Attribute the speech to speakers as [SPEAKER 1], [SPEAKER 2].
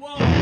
[SPEAKER 1] Whoa.